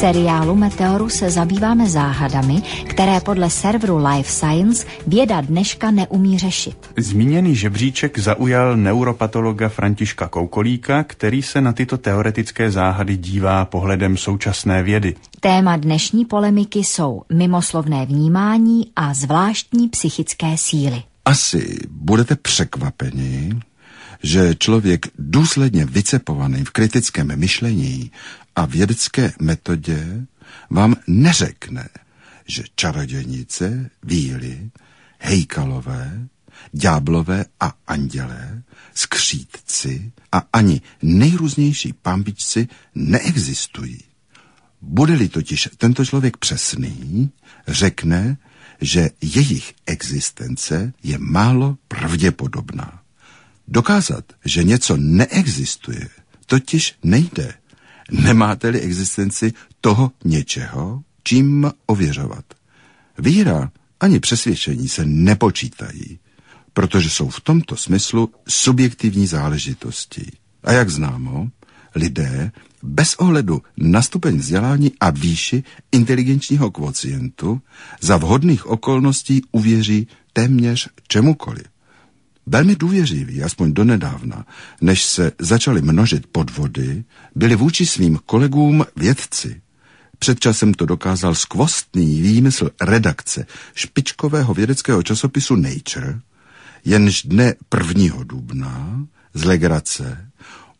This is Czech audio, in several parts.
seriálu Meteoru se zabýváme záhadami, které podle serveru Life Science věda dneška neumí řešit. Zmíněný žebříček zaujal neuropatologa Františka Koukolíka, který se na tyto teoretické záhady dívá pohledem současné vědy. Téma dnešní polemiky jsou mimoslovné vnímání a zvláštní psychické síly. Asi budete překvapeni, že člověk důsledně vycepovaný v kritickém myšlení a vědecké metodě vám neřekne, že čarodějnice, víly, hejkalové, ďáblové a andělé, skřítci a ani nejrůznější pambičci neexistují. Bude-li totiž tento člověk přesný, řekne, že jejich existence je málo pravděpodobná. Dokázat, že něco neexistuje, totiž nejde. Nemáte-li existenci toho něčeho, čím ověřovat. Víra ani přesvědčení se nepočítají, protože jsou v tomto smyslu subjektivní záležitosti. A jak známo, lidé bez ohledu na stupeň vzdělání a výši inteligenčního kvocientu za vhodných okolností uvěří téměř čemukoliv. Velmi důvěřiví, aspoň donedávna, než se začaly množit podvody, byli vůči svým kolegům vědci. Před časem to dokázal skvostný výmysl redakce špičkového vědeckého časopisu Nature, jenž dne 1. dubna z legrace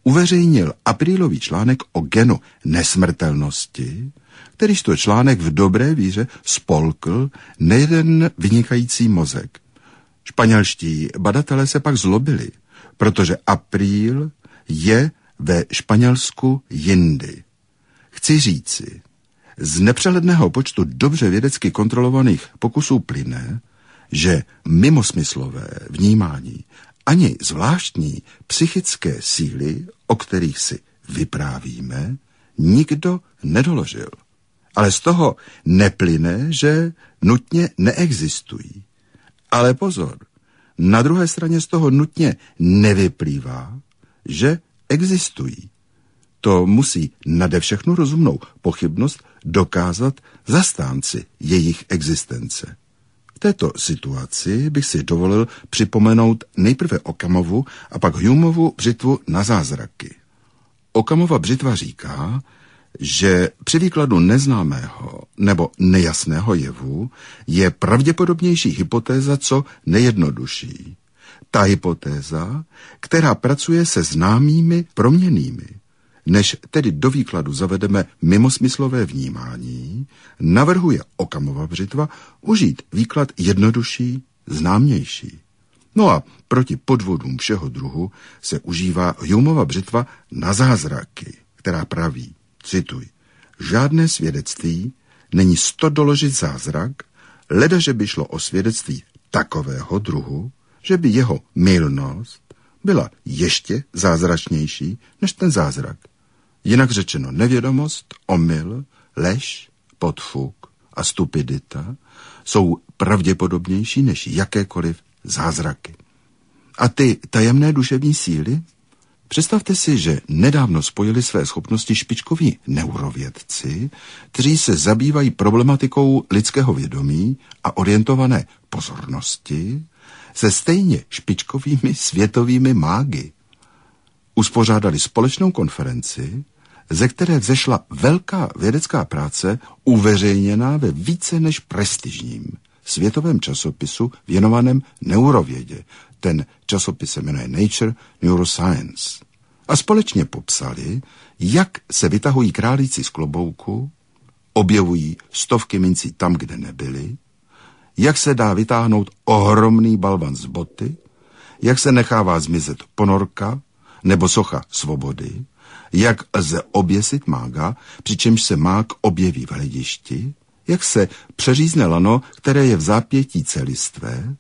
uveřejnil aprílový článek o genu nesmrtelnosti, kterýž to článek v dobré víře spolkl nejeden vynikající mozek. Španělští badatelé se pak zlobili, protože apríl je ve Španělsku jindy. Chci říci, z nepřehledného počtu dobře vědecky kontrolovaných pokusů plyne, že mimosmyslové vnímání ani zvláštní psychické síly, o kterých si vyprávíme, nikdo nedoložil. Ale z toho neplyne, že nutně neexistují. Ale pozor, na druhé straně z toho nutně nevyplývá, že existují. To musí nade všechnu rozumnou pochybnost dokázat zastánci jejich existence této situaci bych si dovolil připomenout nejprve Okamovu a pak Humovu břitvu na zázraky. Okamova břitva říká, že při výkladu neznámého nebo nejasného jevu je pravděpodobnější hypotéza co nejjednodušší. Ta hypotéza, která pracuje se známými proměnými. Než tedy do výkladu zavedeme mimosmyslové vnímání, navrhuje Okamova břitva užít výklad jednodušší, známější. No a proti podvodům všeho druhu se užívá Humova břitva na zázraky, která praví, cituj, žádné svědectví není sto doložit zázrak, leda, že by šlo o svědectví takového druhu, že by jeho mylnost byla ještě zázračnější než ten zázrak. Jinak řečeno, nevědomost, omyl, lež, podfuk a stupidita jsou pravděpodobnější než jakékoliv zázraky. A ty tajemné duševní síly? Představte si, že nedávno spojili své schopnosti špičkoví neurovědci, kteří se zabývají problematikou lidského vědomí a orientované pozornosti se stejně špičkovými světovými mágy. Uspořádali společnou konferenci, ze které vzešla velká vědecká práce uveřejněná ve více než prestižním světovém časopisu věnovaném neurovědě. Ten časopis se jmenuje Nature Neuroscience. A společně popsali, jak se vytahují králíci z klobouku, objevují stovky mincí tam, kde nebyly, jak se dá vytáhnout ohromný balvan z boty, jak se nechává zmizet ponorka nebo socha svobody, jak lze oběsit mága, přičemž se mák objeví v hledišti, jak se přeřízne lano, které je v zápětí celistvé,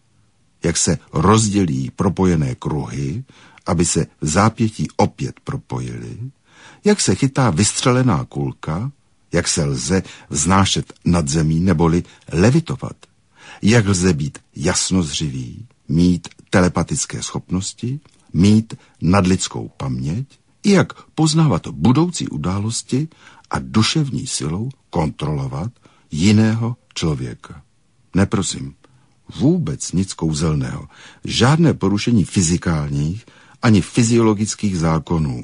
jak se rozdělí propojené kruhy, aby se v zápětí opět propojily, jak se chytá vystřelená kulka, jak se lze vznášet nad zemí neboli levitovat, jak lze být jasnozřivý, mít telepatické schopnosti, mít nadlidskou paměť, i jak poznávat budoucí události a duševní silou kontrolovat jiného člověka. Neprosím, vůbec nic kouzelného, žádné porušení fyzikálních ani fyziologických zákonů,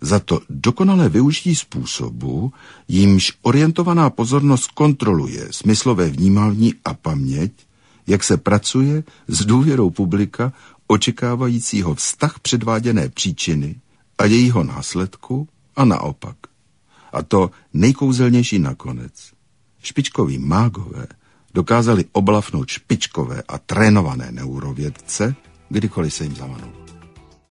za to dokonalé využití způsobu, jímž orientovaná pozornost kontroluje smyslové vnímání a paměť, jak se pracuje s důvěrou publika očekávajícího vztah předváděné příčiny a jejího následku a naopak. A to nejkouzelnější nakonec. Špičkoví mágové dokázali oblafnout špičkové a trénované neurovědce, kdykoliv se jim zamanou.